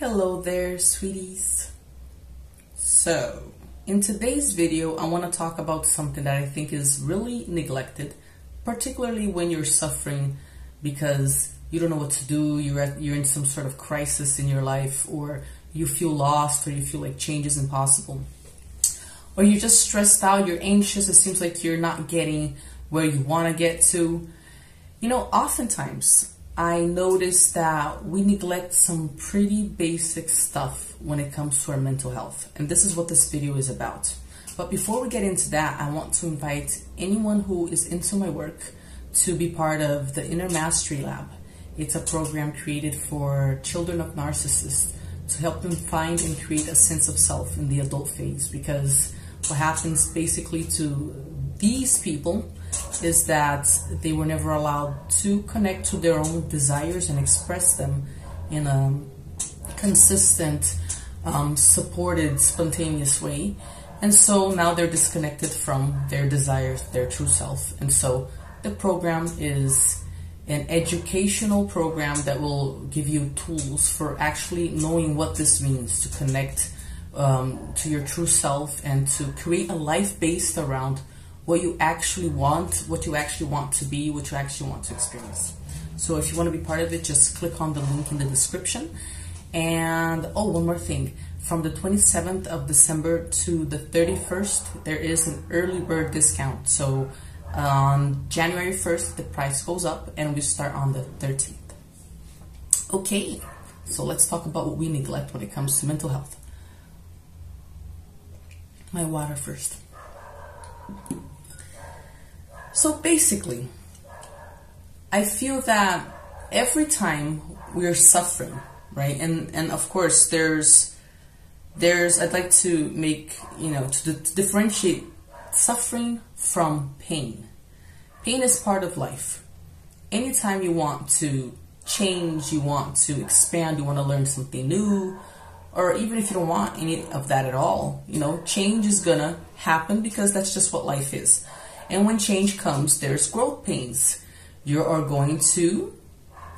Hello there, sweeties. So, in today's video, I want to talk about something that I think is really neglected, particularly when you're suffering because you don't know what to do, you're, at, you're in some sort of crisis in your life, or you feel lost, or you feel like change is impossible. Or you're just stressed out, you're anxious, it seems like you're not getting where you want to get to. You know, oftentimes I noticed that we neglect some pretty basic stuff when it comes to our mental health. And this is what this video is about. But before we get into that, I want to invite anyone who is into my work to be part of the Inner Mastery Lab. It's a program created for children of narcissists to help them find and create a sense of self in the adult phase. Because what happens basically to these people is that they were never allowed to connect to their own desires and express them in a consistent, um, supported, spontaneous way. And so now they're disconnected from their desires, their true self. And so the program is an educational program that will give you tools for actually knowing what this means to connect um, to your true self and to create a life based around what you actually want, what you actually want to be, what you actually want to experience. So if you want to be part of it, just click on the link in the description. And oh, one more thing. From the 27th of December to the 31st, there is an early bird discount. So on January 1st, the price goes up and we start on the 13th. Okay, so let's talk about what we neglect when it comes to mental health. My water first. So basically, I feel that every time we're suffering, right? And and of course there's there's I'd like to make, you know, to, to differentiate suffering from pain. Pain is part of life. Anytime you want to change, you want to expand, you want to learn something new, or even if you don't want any of that at all, you know, change is gonna happen because that's just what life is. And when change comes, there's growth pains. You are going to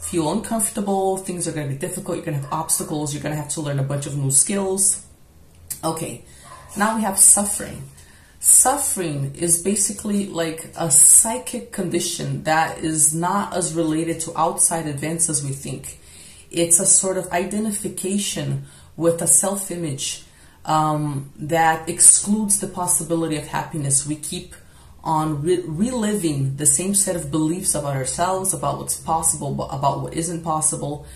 feel uncomfortable, things are going to be difficult, you're going to have obstacles, you're going to have to learn a bunch of new skills. Okay, now we have suffering. Suffering is basically like a psychic condition that is not as related to outside events as we think. It's a sort of identification with a self image um, that excludes the possibility of happiness. We keep on re- reliving the same set of beliefs about ourselves, about what's possible, about what isn't possible,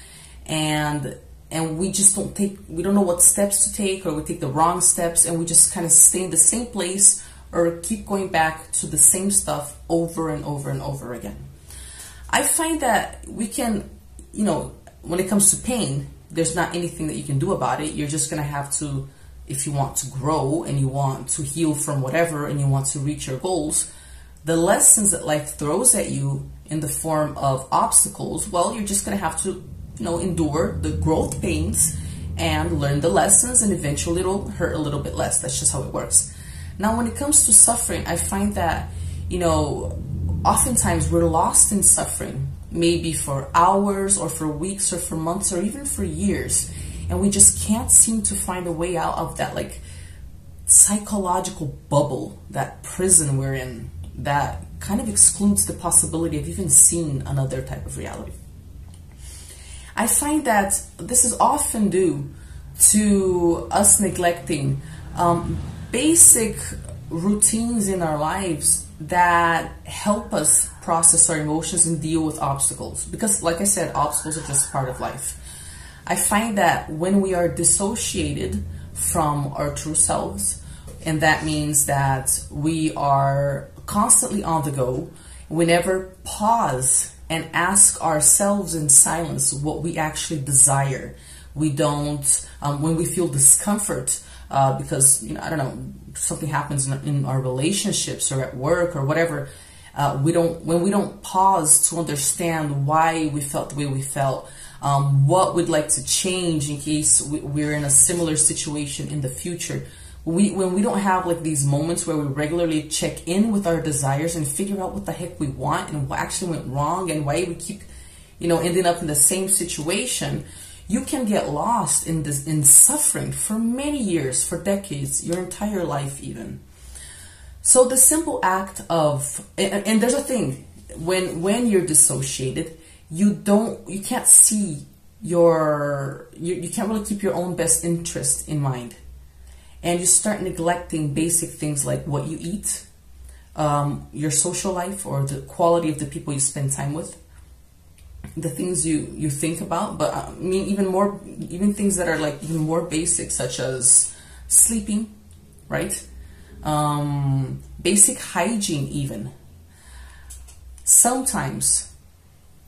and and we just don't take, we don't know what steps to take, or we take the wrong steps, and we just kind of stay in the same place or keep going back to the same stuff over and over and over again. I find that we can, you know, when it comes to pain, there's not anything that you can do about it. You're just gonna have to if you want to grow and you want to heal from whatever and you want to reach your goals, the lessons that life throws at you in the form of obstacles, well, you're just going to have to, you know, endure the growth pains and learn the lessons and eventually it'll hurt a little bit less. That's just how it works. Now, when it comes to suffering, I find that, you know, oftentimes we're lost in suffering, maybe for hours or for weeks or for months or even for years and we just can't seem to find a way out of that like psychological bubble, that prison we're in, that kind of excludes the possibility of even seeing another type of reality. I find that this is often due to us neglecting um, basic routines in our lives that help us process our emotions and deal with obstacles. Because, like I said, obstacles are just part of life. I find that when we are dissociated from our true selves, and that means that we are constantly on the go, we never pause and ask ourselves in silence what we actually desire. We don't, um, when we feel discomfort, uh, because, you know, I don't know, something happens in, in our relationships or at work or whatever, uh, we don't, when we don't pause to understand why we felt the way we felt, um, what we'd like to change in case we're in a similar situation in the future. We, when we don't have like these moments where we regularly check in with our desires and figure out what the heck we want and what actually went wrong and why we keep, you know, ending up in the same situation, you can get lost in this in suffering for many years, for decades, your entire life even. So the simple act of and, and there's a thing when when you're dissociated, you don't you can't see your you, you can't really keep your own best interest in mind. And you start neglecting basic things like what you eat um, your social life or the quality of the people you spend time with the things you you think about. But uh, i mean even more even things that are like even more basic such as sleeping right? Um, basic hygiene even. Sometimes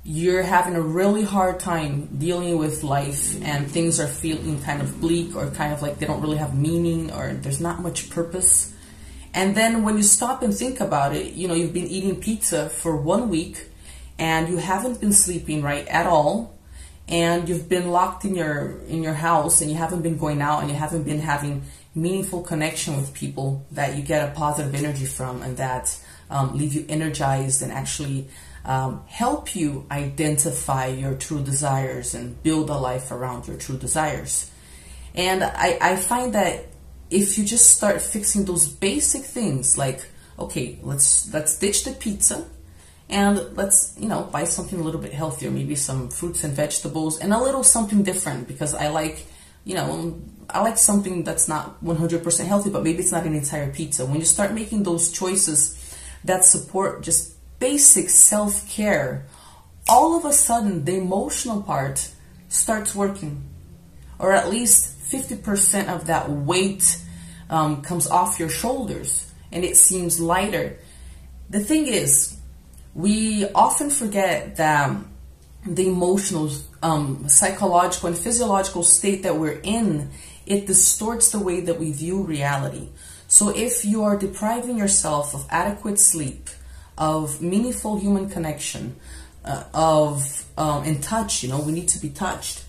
you're having a really hard time dealing with life and things are feeling kind of bleak or kind of like they don't really have meaning or there's not much purpose. And then when you stop and think about it, you know, you've been eating pizza for one week and you haven't been sleeping right at all and you've been locked in your in your house and you haven't been going out and you haven't been having meaningful connection with people that you get a positive energy from and that um, leave you energized and actually um, help you identify your true desires and build a life around your true desires. And I, I find that if you just start fixing those basic things like, okay, let's let's ditch the pizza and let's, you know, buy something a little bit healthier, maybe some fruits and vegetables and a little something different because I like, you know, I like something that's not 100% healthy, but maybe it's not an entire pizza. When you start making those choices that support just basic self care, all of a sudden the emotional part starts working. Or at least 50% of that weight um, comes off your shoulders and it seems lighter. The thing is, we often forget that the emotional, um, psychological, and physiological state that we're in, it distorts the way that we view reality. So if you are depriving yourself of adequate sleep, of meaningful human connection, uh, of um, in touch, you know, we need to be touched,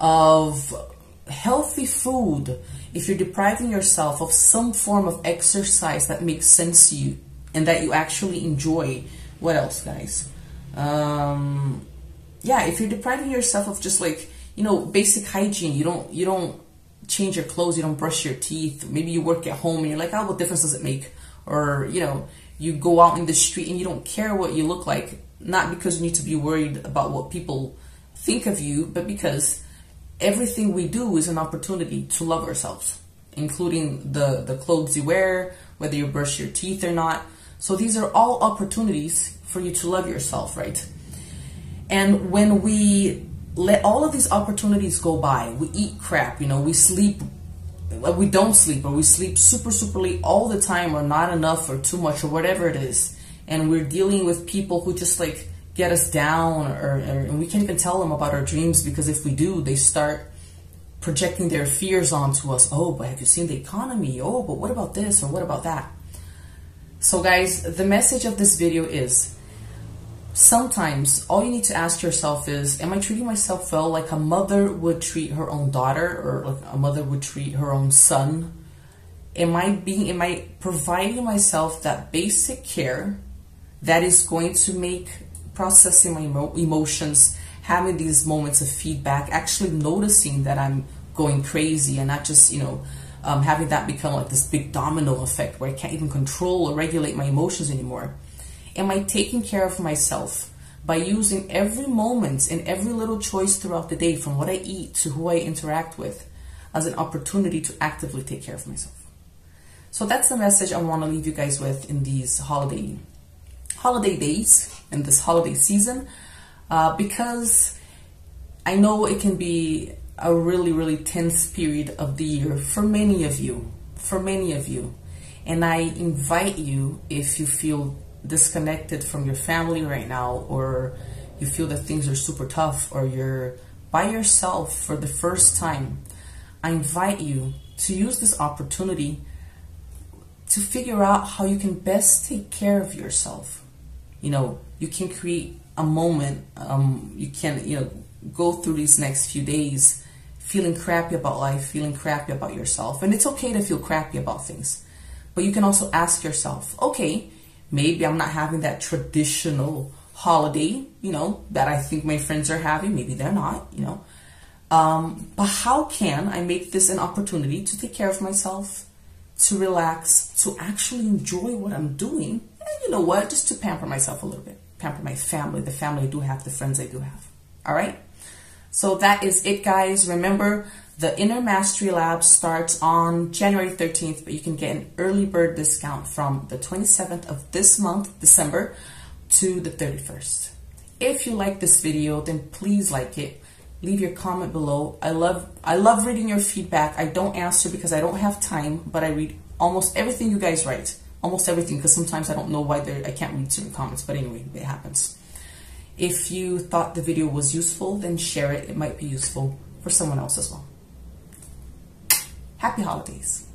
of healthy food. If you're depriving yourself of some form of exercise that makes sense to you and that you actually enjoy, what else, guys? Um, yeah, if you're depriving yourself of just like you know basic hygiene, you don't you don't change your clothes, you don't brush your teeth. Maybe you work at home and you're like, oh, what difference does it make? Or you know, you go out in the street and you don't care what you look like, not because you need to be worried about what people think of you, but because everything we do is an opportunity to love ourselves, including the, the clothes you wear, whether you brush your teeth or not. So these are all opportunities for you to love yourself, right? And when we let all of these opportunities go by, we eat crap, you know, we sleep we don't sleep or we sleep super super late all the time or not enough or too much or whatever it is. And we're dealing with people who just like get us down or, or and we can't even tell them about our dreams because if we do they start projecting their fears onto us. Oh but have you seen the economy? Oh but what about this or what about that? So guys the message of this video is sometimes all you need to ask yourself is am i treating myself well like a mother would treat her own daughter or like a mother would treat her own son? Am i being am i providing myself that basic care that is going to make processing my emo- emotions having these moments of feedback actually noticing that i'm going crazy and not just you know um, having that become like this big domino effect where i can't even control or regulate my emotions anymore Am I taking care of myself by using every moment and every little choice throughout the day, from what I eat to who I interact with, as an opportunity to actively take care of myself? So that's the message I want to leave you guys with in these holiday holiday days in this holiday season, uh, because I know it can be a really really tense period of the year for many of you, for many of you, and I invite you if you feel disconnected from your family right now or you feel that things are super tough or you're by yourself for the first time, I invite you to use this opportunity to figure out how you can best take care of yourself. You know, you can create a moment, um, you can, you know, go through these next few days feeling crappy about life, feeling crappy about yourself. And it's okay to feel crappy about things. But you can also ask yourself, okay, Maybe I'm not having that traditional holiday, you know, that I think my friends are having. Maybe they're not, you know. Um, but how can I make this an opportunity to take care of myself, to relax, to actually enjoy what I'm doing? And you know what? Just to pamper myself a little bit, pamper my family, the family I do have, the friends I do have. All right? So that is it, guys. Remember, the Inner Mastery Lab starts on January 13th, but you can get an early bird discount from the 27th of this month, December, to the 31st. If you like this video, then please like it. Leave your comment below. I love I love reading your feedback. I don't answer because I don't have time, but I read almost everything you guys write. Almost everything, because sometimes I don't know why I can't read certain comments, but anyway, it happens. If you thought the video was useful, then share it. It might be useful for someone else as well. Happy holidays.